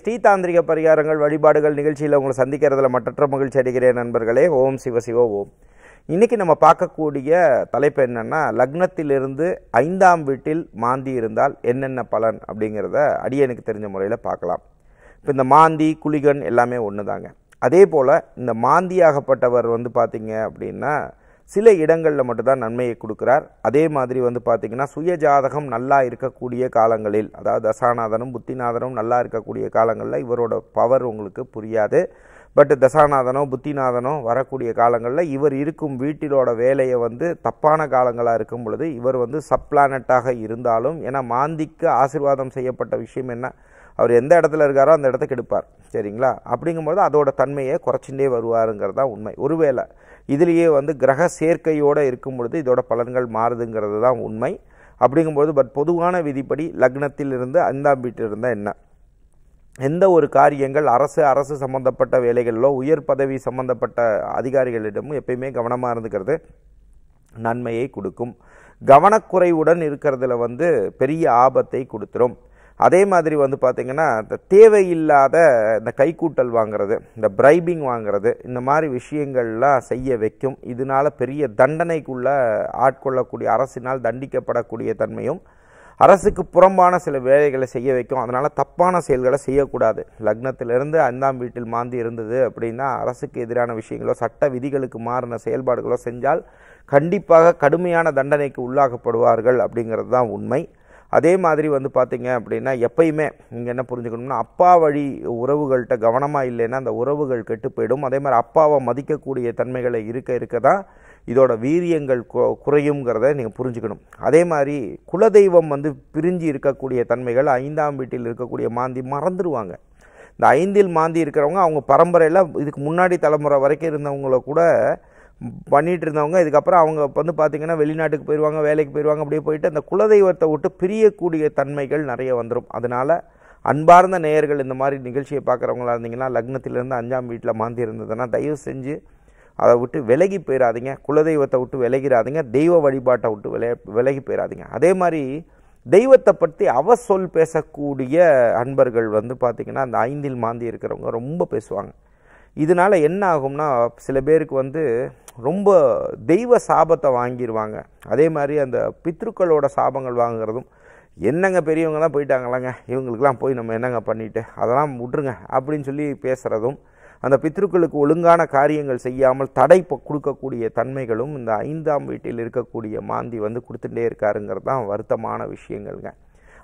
ஸ்ரீதாந்திரிக பரிகாரங்கள் வழிபாடுகள் நிகழ்ச்சியில் உங்களை சந்திக்கிறதுல மற்றற்ற மகிழ்ச்சி அடைகிறேன் நண்பர்களே. ஓம் சிவ ஓம். இன்னைக்கு நம்ம பார்க்கக்கூடிய தலைப்பு என்னென்னா லக்னத்திலிருந்து ஐந்தாம் வீட்டில் மாந்தி இருந்தால் என்னென்ன பலன் அப்படிங்கிறத அடியனுக்கு தெரிஞ்ச முறையில் பார்க்கலாம். இப்போ இந்த மாந்தி குளிகன் எல்லாமே ஒன்று தாங்க அதே போல் இந்த மாந்தியாகப்பட்டவர் வந்து பார்த்திங்க அப்படின்னா சில இடங்களில் மட்டும்தான் நன்மையை கொடுக்குறார். அதே மாதிரி வந்து பார்த்திங்கன்னா சுயஜாதகம் நல்லா இருக்கக்கூடிய காலங்களில் அதாவது தசாநாதனும் புத்திநாதனும் நல்லா இருக்கக்கூடிய காலங்களில் இவரோட பவர் உங்களுக்கு புரியாது. பட் தசாநாதனோ புத்திநாதனோ வரக்கூடிய காலங்களில் இவர் இருக்கும் வீட்டிலோட வேலையை வந்து தப்பான காலங்களாக இருக்கும் பொழுது இவர் வந்து சப்ளானட்டாக இருந்தாலும் ஏன்னா மாந்திக்கு ஆசிர்வாதம் செய்யப்பட்ட விஷயம் என்ன? அவர் எந்த இடத்துல இருக்காரோ அந்த இடத்த கெடுப்பார். சரிங்களா? அப்படிங்கும்போது அதோட தன்மையை குறைச்சிட்டே வருவாருங்கிறது தான் உண்மை. ஒருவேளை இதுலேயே வந்து கிரக சேர்க்கையோடு இருக்கும் பொழுது இதோட பலன்கள் மாறுதுங்கிறது தான் உண்மை. அப்படிங்கும்போது பட் பொதுவான விதிப்படி லக்னத்தில் இருந்து ஐந்தாம் வீட்டில் இருந்தால் என்ன? எந்த ஒரு காரியங்கள் அரசு அரசு சம்பந்தப்பட்ட வேலைகளிலோ உயர் பதவி சம்பந்தப்பட்ட அதிகாரிகளிடமும் எப்பயுமே கவனமாக இருந்துக்கிறது நன்மையை கொடுக்கும். கவனக்குறைவுடன் இருக்கிறதுல வந்து பெரிய ஆபத்தை கொடுத்துரும். அதே மாதிரி வந்து பார்த்திங்கன்னா இந்த தேவையில்லாத இந்த கைக்கூட்டல் வாங்குறது இந்த பிரைபிங் வாங்குறது இந்த மாதிரி விஷயங்கள்லாம் செய்ய வைக்கும். இதனால பெரிய தண்டனைக்குள்ள ஆட்கொள்ளக்கூடிய அரசினால் தண்டிக்கப்படக்கூடிய தன்மையும் அரசுக்கு புறம்பான சில வேலைகளை செய்ய வைக்கும். அதனால் தப்பான செயல்களை செய்யக்கூடாது. லக்னத்திலிருந்து ஐந்தாம் வீட்டில் மாந்தி இருந்தது அப்படின்னா அரசுக்கு எதிரான விஷயங்களோ சட்ட விதிகளுக்கு மாறின செயல்பாடுகளோ செஞ்சால் கண்டிப்பாக கடுமையான தண்டனைக்கு உள்ளாகப்படுவார்கள் அப்படிங்கிறது தான் உண்மை. அதே மாதிரி வந்து பார்த்தீங்க அப்படின்னா எப்பயுமே நீங்கள் என்ன புரிஞ்சுக்கணும்னா அப்பா வழி உறவுகள்கிட்ட கவனமாக இல்லைன்னா அந்த உறவுகள் கெட்டு போயிடும். அதே மாதிரி அப்பாவை மதிக்கக்கூடிய தன்மைகளை இருக்க இருக்க தான் இதோட வீரியங்கள் குறையுங்கிறத நீங்கள் புரிஞ்சுக்கணும். அதே மாதிரி குலதெய்வம் வந்து பிரிஞ்சு இருக்கக்கூடிய தன்மைகள் ஐந்தாம் வீட்டில் இருக்கக்கூடிய மாந்தி மறந்துடுவாங்க இந்த ஐந்தில் மாந்தி இருக்கிறவங்க அவங்க பரம்பரையில் இதுக்கு முன்னாடி தலைமுறை வரைக்கும் இருந்தவங்கள கூட பண்ணிகிட்டு இருந்தவங்க இதுக்கப்புறம் அவங்க வந்து பார்த்திங்கன்னா வெளிநாட்டுக்கு போயிடுவாங்க வேலைக்கு போயிடுவாங்க அப்படியே போயிட்டு அந்த குலதெய்வத்தை விட்டு பிரியக்கூடிய தன்மைகள் நிறைய வந்துடும் அதனால் அன்பார்ந்த நேயர்கள் இந்த மாதிரி நிகழ்ச்சியை பார்க்குறவங்களா இருந்தீங்கன்னா லக்னத்திலேருந்து அஞ்சாம் வீட்டில் மாந்தி இருந்ததுன்னா தயவு செஞ்சு அதை விட்டு விலகி போயிடாதீங்க குலதெய்வத்தை விட்டு விலகிறாதீங்க. தெய்வ வழிபாட்டை விட்டு விலை விலகி போயிடாதீங்க அதே மாதிரி தெய்வத்தை பற்றி அவ சொல் பேசக்கூடிய அன்பர்கள் வந்து பார்த்திங்கன்னா அந்த ஐந்தில் மாந்தி இருக்கிறவங்க ரொம்ப பேசுவாங்க. இதனால் என்ன ஆகும்னா சில பேருக்கு வந்து ரொம்ப தெய்வ சாபத்தை வாங்கிடுவாங்க அதே மாதிரி அந்த பித்ருக்களோட சாபங்கள் வாங்குறதும் என்னங்க பெரியவங்க தான் போயிட்டாங்களாங்க? இவங்களுக்கெல்லாம் போய் நம்ம என்னங்க பண்ணிட்டு அதெல்லாம் விட்ருங்க அப்படின்னு சொல்லி பேசுகிறதும் அந்த பித்ருக்களுக்கு ஒழுங்கான காரியங்கள் செய்யாமல் தடை கொடுக்கக்கூடிய தன்மைகளும் இந்த ஐந்தாம் வீட்டில் இருக்கக்கூடிய மாந்தி வந்து கொடுத்துட்டே இருக்காருங்கிறது தான் வருத்தமான விஷயங்கள்ங்க.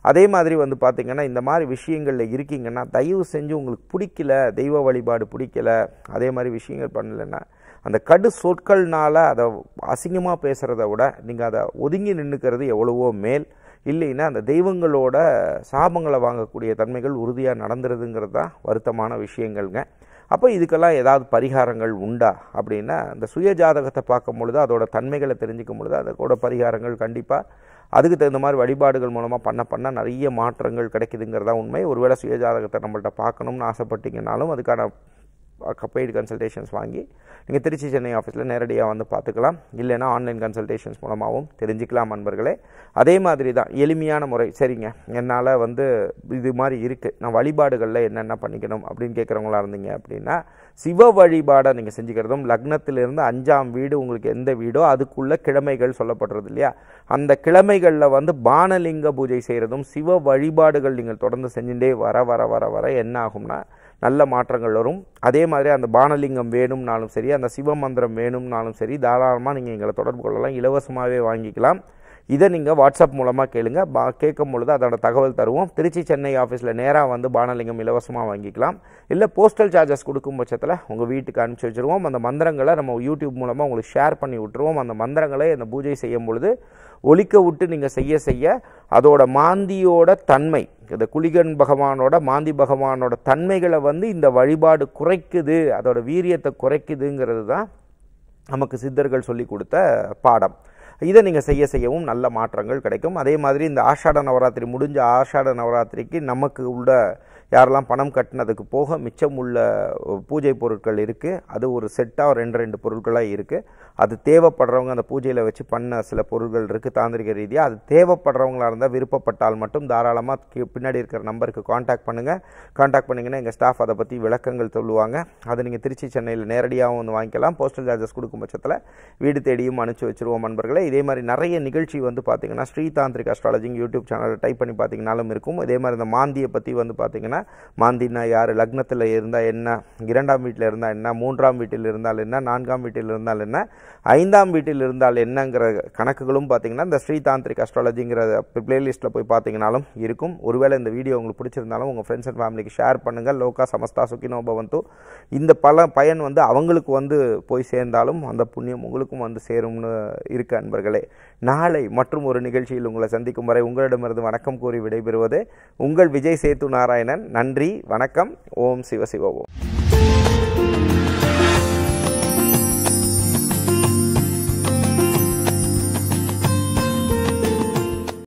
அதே மாதிரி வந்து பார்த்திங்கன்னா இந்த மாதிரி விஷயங்களில் இருக்கீங்கன்னா தயவு செஞ்சு உங்களுக்கு பிடிக்கல தெய்வ வழிபாடு பிடிக்கல அதே மாதிரி விஷயங்கள் பண்ணலைன்னா அந்த கடு சொற்கள்னால் அதை அசிங்கமாக பேசுகிறத விட நீங்கள் அதை ஒதுங்கி நின்றுக்கிறது எவ்வளவோ மேல். இல்லைன்னா அந்த தெய்வங்களோட சாபங்களை வாங்கக்கூடிய தன்மைகள் உறுதியாக நடந்துருதுங்கிறது தான் வருத்தமான விஷயங்கள்ங்க. அப்போ இதுக்கெல்லாம் ஏதாவது பரிகாரங்கள் உண்டா? அப்படின்னா அந்த சுய ஜாதகத்தை பார்க்கும் பொழுது அதோட தன்மைகளை தெரிஞ்சுக்கும் பொழுது அதோட பரிகாரங்கள் கண்டிப்பாக அதுக்கு தகுந்த மாதிரி வழிபாடுகள் மூலமாக பண்ண பண்ண நிறைய மாற்றங்கள் கிடைக்குதுங்கிறதா உண்மை. ஒருவேளை சுயஜாதகத்தை நம்மள்ட்ட பார்க்கணும்னு ஆசைப்பட்டீங்கனாலும் அதுக்கான பெய்டு கன்சல்டேஷன்ஸ் வாங்கி நீங்கள் திருச்சி சென்னை ஆஃபீஸில் நேரடியாக வந்து பார்த்துக்கலாம். இல்லைன்னா ஆன்லைன் கன்சல்டேஷன்ஸ் மூலமாகவும் தெரிஞ்சுக்கலாம் நண்பர்களே அதே மாதிரி தான் எளிமையான முறை. சரிங்க என்னால் வந்து இது மாதிரி இருக்குது நான் வழிபாடுகளில் என்னென்ன பண்ணிக்கணும் அப்படின்னு கேட்குறவங்களா இருந்தீங்க அப்படின்னா சிவ வழிபாடை நீங்கள் செஞ்சுக்கிறதும் லக்னத்திலிருந்து அஞ்சாம் வீடு உங்களுக்கு எந்த வீடோ அதுக்குள்ள கிழமைகள் சொல்லப்படுறது இல்லையா? அந்த கிழமைகளில் வந்து பானலிங்க பூஜை செய்கிறதும் சிவ வழிபாடுகள் நீங்கள் தொடர்ந்து செஞ்சுட்டே வர வர வர வர என்ன ஆகும்னா நல்ல மாற்றங்கள் வரும். அதே மாதிரி அந்த பானலிங்கம் வேணும்னாலும் சரி அந்த சிவ மந்திரம் வேணும்னாலும் சரி தாராளமாக நீங்கள் எங்களை தொடர்பு கொள்ளலாம். இலவசமாகவே வாங்கிக்கலாம். இதை நீங்கள் வாட்ஸ்அப் மூலமாக கேளுங்க. பா கேட்கும் பொழுது அதோட தகவல் தருவோம். திருச்சி சென்னை ஆஃபீஸில் நேராக வந்து பானலிங்கம் இலவசமாக வாங்கிக்கலாம். இல்லை போஸ்டல் சார்ஜஸ் கொடுக்கும் பட்சத்தில் உங்கள் வீட்டுக்கு அனுப்பிச்சி வச்சுருவோம். அந்த மந்திரங்களை நம்ம யூடியூப் மூலமாக உங்களுக்கு ஷேர் பண்ணி விட்டுருவோம். அந்த மந்திரங்களை அந்த பூஜை செய்யும் பொழுது ஒழிக்க விட்டு நீங்கள் செய்ய செய்ய அதோட மாந்தியோட தன்மை இந்த குளிகன் பகவானோட மாந்தி பகவானோட தன்மைகளை வந்து இந்த வழிபாடு குறைக்குது அதோட வீரியத்தை குறைக்குதுங்கிறது தான் நமக்கு சித்தர்கள் சொல்லி கொடுத்த பாடம். இதை நீங்கள் செய்ய செய்யவும் நல்ல மாற்றங்கள் கிடைக்கும். அதே மாதிரி இந்த ஆஷாட நவராத்திரி முடிஞ்ச ஆஷாட நவராத்திரிக்கு நமக்கு உள்ள யாரெல்லாம் பணம் கட்டினதுக்கு போக மிச்சம் உள்ள பூஜை பொருட்கள் இருக்குது அது ஒரு செட்டாக ரெண்டு ரெண்டு பொருட்களாக இருக்குது அது தேவைப்படுறவங்க அந்த பூஜையில் வச்சு பண்ண சில பொருட்கள் இருக்குது தாந்திரிக ரீதியாக அது தேவைப்படுறவங்களாக இருந்தால் விருப்பப்பட்டால் மட்டும் தாராளமாக பின்னாடி இருக்கிற நம்பருக்கு காண்டாக்ட் பண்ணுங்கள் காண்டாக்ட் பண்ணிங்கன்னா எங்கள் ஸ்டாஃப் அதை பற்றி விளக்கங்கள் சொல்லுவாங்க. அதை நீங்கள் திருச்சி சென்னையில் நேரடியாகவும் வந்து வாங்கிக்கலாம். போஸ்டல் சார்ஜஸ் கொடுக்கும் பட்சத்தில் வீடு தேடியும் அனுப்பிச்சி வச்சிருவோம் நண்பர்களே. இதே மாதிரி நிறைய நிகழ்ச்சி வந்து பார்த்தீங்கன்னா ஸ்ரீ தாந்திரிக் அஸ்ட்ராலஜிங் யூடியூப் சேனலில் டைப் பண்ணி பார்த்தீங்கனாலும் இருக்கும். இதே மாதிரி இந்த மாந்தியை பற்றி வந்து பார்த்திங்கன்னா மாந்தினா யார்? லக்னத்தில் இருந்தால் என்ன? இரண்டாம் வீட்டில் இருந்தால் என்ன? மூன்றாம் வீட்டில் இருந்தால் என்ன? நான்காம் வீட்டில் இருந்தால் என்ன? ஐந்தாம் வீட்டில் இருந்தால் என்னங்கிற கணக்குகளும் பார்த்தீங்கன்னா இந்த ஸ்ரீதாந்திரிக் அஸ்ட்ராலஜிங்கிற பிளேலிஸ்ட்டில் போய் பார்த்தீங்கனாலும் இருக்கும். ஒருவேளை இந்த வீடியோ உங்களுக்கு பிடிச்சிருந்தாலும் உங்கள் ஃப்ரெண்ட்ஸ் அண்ட் ஃபேமிலிக்கு ஷேர் பண்ணுங்கள் லோகா சமஸ்தா சுக்கினோ பவந்து. இந்த பல பயன் வந்து அவங்களுக்கு வந்து போய் சேர்ந்தாலும் அந்த புண்ணியம் உங்களுக்கும் வந்து சேரும்னு இருக்க அன்பர்களே. நாளை மற்றும் ஒரு நிகழ்ச்சியில் உங்களை சந்திக்கும் வரை உங்களிடமிருந்து வணக்கம் கூறி விடைபெறுவது உங்கள் விஜய் சேத்து நாராயணன். நன்றி வணக்கம். ஓம் சிவ சிவ ஓம்.